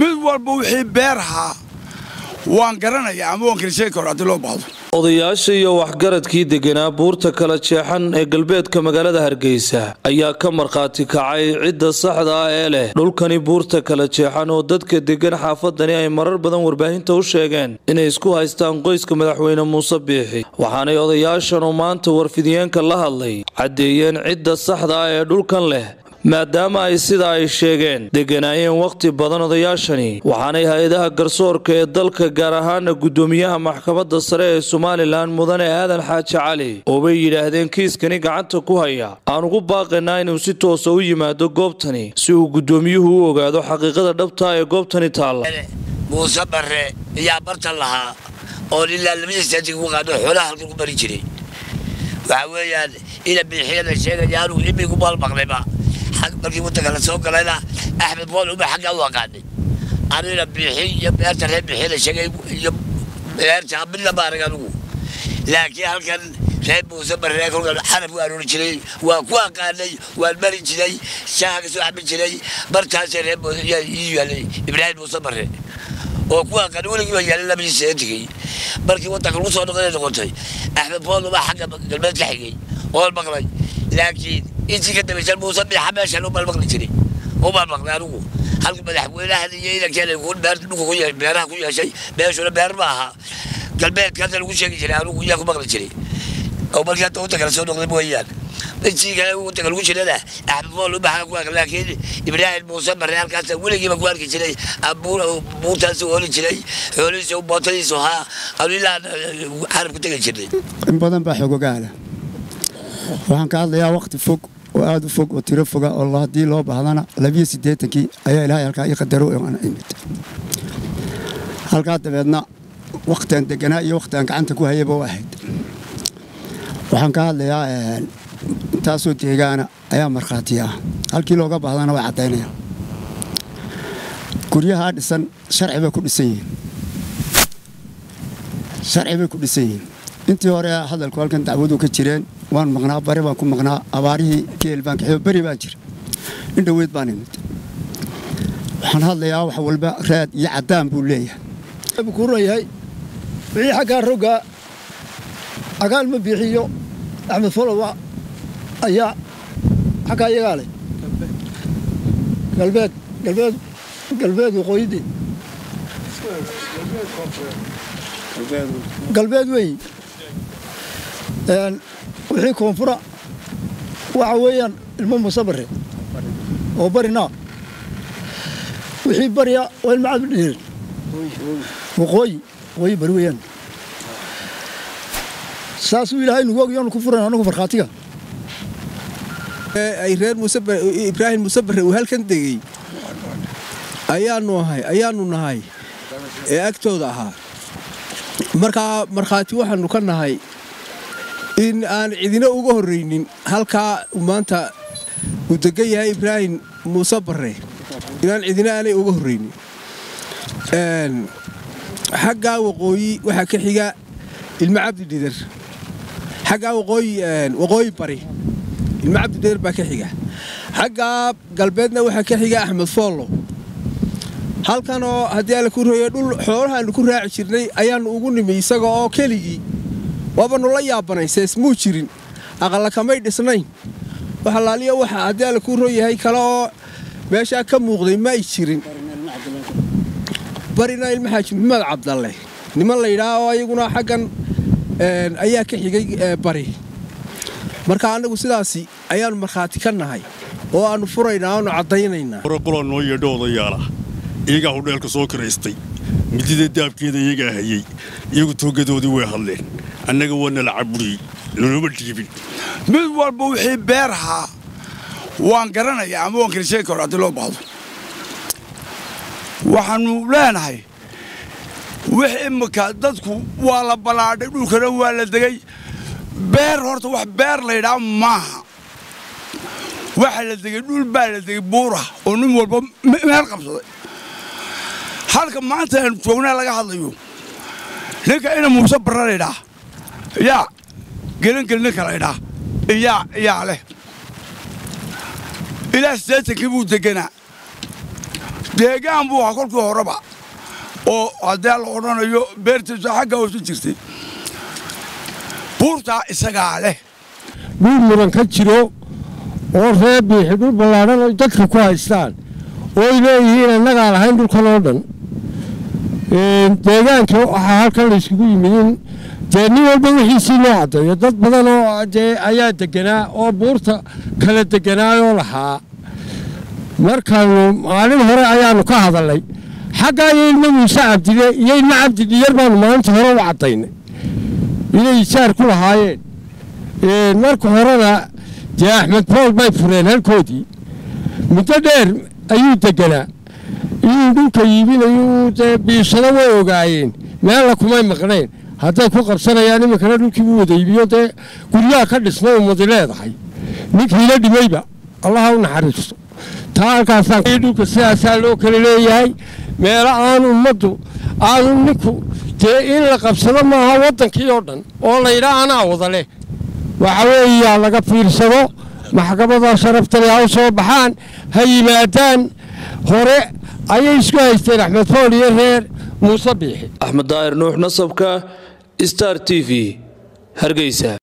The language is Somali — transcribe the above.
mid walba wixii beerhaa waan garanayaa ama waan kala sheegi karo haddii loo baahdo. Odayaasha iyo waxgaradkii deganaa buurta kala jeexan ee galbeedka magaalada hargeysa ayaa ka markhaati kacay cidda saxda ah ee leh. Dhulkani buurta kala jeexan oo dadka degan xaafadani ay marar badan warbaahinta u sheegeen inay isku haystaan qoyska madaxweyne muuse biixi waxaanay odayaashanu maanta warfidiyeenka la hadlay caddeeyeen cidda saxda ah ee dhulkan leh maadaama ay sida ay sheegeen deganaayeen wakhti badan odayaashani. Waxaanay hay'adaha garsoorka ee dalka gaar ahaana guddoomiyaha maxkamadda sare ee somalilan mudane aadan xaaji cali oo bay yidhaahdeen kiiskani gacanta ku haya. Aan ugu baaqaynaa inuu si toosa u yimaado goobtani si uu guddoomiyuhu u ogaado xaqiiqada dhabta ee goobtani taalla. Muuse barre ayaa bartan lahaa oo ilaa ku qaado xoolaha halkan ku bari jiray. Waxa weeyaan ina biixiya la sheegaya anugu maalmaqlayba markii waddanka la soo galayna axmed bool uma xaggaa u aqaanay anina biixi iyo beerta reer biixi la sheegay iyo beerta midna ma arag anugu laakiin halkan reer muuse barre kolkan xarab u aroori jiray waan ku aqaanay waan mari jiray shaaha ka soo xabin jiray bartaasee reer ii yaalay ibraahim muuse barre oo ku aqaanay weligii baa yaalay labadii seetigay markii waddanka lagu soo noqday noqotay axmed bool uma xagga galbeed ka xigay oon maqlay laakiin intii ka dambaysan muuse meeshan u balmaqli jiray u balmaqlay anigu halka madaxweynahan iyo idankeena dhulka beeraha ku yeeshay meeshuna beer ma aha galbeedkaasa lagu sheegi jiray anigu iyaa ku maqli jiray oo markii hadda waddanka la soo noqday mooyaan intii kale lagu jirana axmed bool u baxaa ku aqli laakiin ibraahim muuse barre halkaasa weligiiba ku arki jiray buurtaasi ooli jiray xoolihiisa bootadiisu ahaa anu ilaa xarab ku tegi jirnay in badan baa xogogaala waxaan ka hadlayaa wakti fog oo aada u fog oo tiro foga oo haddii loo baahdana labiyo siddeetankii ayaa ilaahay halkaa ii qadaro aan imid. Halkaa dabeedna wakhtiaan deganaa iyo wakhtiaan gacanta ku hayaba u ahayd. Waxaan ka hadlayaa intaasoo deegaana ayaa markhaatiya. Halkii looga baahdana way caddaynayaan guryahaa dhisan sharci bay ku dhisan yihiin. Sharci bay ku dhisan yihiin intii hore hadalku halkan dacwadu ka jireen waan maqnaa bari baan ku maqnaa abaarihii geel baan kaxiyo beri baan jira in dhoweyd baan imid waxaan hadlayaa wax walba raad iyo caddaan buu leeyahay. Kuurayahay wixii xaggaa roggaa agaal ma biixiyo axmed folowa ayaa xaggaa iyagaa leh. Galbeed. Galbeed galbeed waqooyidii galbeed weyn wixii koonfura waxa weeyaan ilmo muuse barre oo barinaa wixii barya waa ilmo cabdi dhiir waqooyi waqooyi bari weeyaan. Saasuu ilaahay nugu ogyoonu ku furan anagu markhaatiga ay reer ibraahim muuse barre uu halkan degey ayaanu ahay ayaanu nahay. Ee agtooda ahaa. Markaa markhaati waxaanu ka nahay in aan cidina uga horraynin halkaa maanta uu degan yahay ibraahim muuse barre. Inaan cidina aanay uga horraynin. Xaggaa waqooyi waxaa ka xiga ilmo cabdi dhidar xaggaa waqooyi bari ilmo cabdi dhidar baa ka xiga. Xaggaa galbeedna waxaa ka xiga axmed foollo. Halkanoo haddii alla ku roye dhul xoolahaannu ku raaci jirnay ayaannu ugu nimi isaga oo keligii waabanu la yaabanay seesmuu jirin. Aqalla kamay dhisnayn. Waxalaaliya waxa haddii alla kuu rooyahay kale oo meeshaa ka muuqday ma ay jirin. Barina ilma cabdalle. Niman layidhaah oo ayaguna xaggan ayaa ka xigay bari. Marka annagu sidaasi ayaannu markhaati ka nahay oo aannu furaynaa aanu caddaynaynaa. Qolaa noo yeedho odayaala iyagaa hudheelka soo karaystay. Midida daabkeeda iyagaa hayey iyagu toogadoodii way hadleen annaga waa nala caburiyey nolama dhiibin mid walba wixii beerhaa waan garanayaa ama waan kala sheegi karo haddii loo baahdo. Waxaannu leenahay wix imika dadku waa la ballaadhay dhulkana waa la degay. Beer horta wax beer laydhaa maaha. Waxa la degay dhul baa la degay buura oo nin walba meel qabsaday. Halka maanta aanu joognaa laga hadlayo ninka ina muuse barra laydhaa yaa gelankeli ninka laydhaa iyaa iyaa leh ilaa siddeetankii buu deganaa deegaan buu ahaa kolkii horeba oo haddii la odhanayo beertiisu xagga hoose jirtay buurtaa isagaa leh dhul muran ka jiro oo reer biixi dhul ballaadhan oy dadka ku haystaan ooy leeyihiin annagaan lahayn dhulkan oo dhan deegaanka waxaa halkan layskugu yimidin dee nin walba wixiisii loo caddeeyo dad badan oo dee ayaa deganaa oo buurta kala deganaayoo lahaa markaanu maalin hore ayaannu ka hadalnay xaggaa iyo ilmo muuse cabdile iyo ilmo cabdi dhiyar baanu maalinta hore u caddaynay inay isaar ku lahaayeen marka horena dee axmed bool bay fureen halkoodii muddo dheer ayuu deganaa inuu dhulka yiibinayu dee biishado way ogaayeen meella kumay maqnayn hadday ku qabsanayaan iminkana dhulkii buu wada iibiyo dee guryaha ka dhismay ummadi leedahay ninkiila dhimayba allaha u naxariisto taa halkaasaan dhulka sidaasaa loo kala leeyahay meelo aan ummaddu aanu ninku dee in la qabsado maaha waddankii oo dhan oo laydhaa anaa wada leh waxa weeyaa laga fiirsado maxkamada sharaftale ha u soo baxaan ha yimaadaan hore ayay isku haysteen axmed fool iyo reer muuse biixi axmed daahir nuux nasabka star t v. Hargeysa